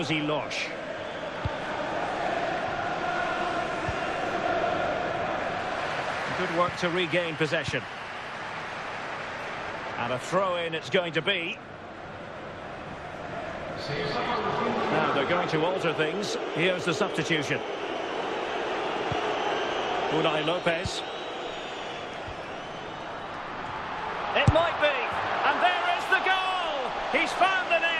Rosie Losh. Good work to regain possession. And a throw-in it's going to be. Now they're going to alter things. Here's the substitution. Unai Lopez. It might be. And there is the goal. He's found the net.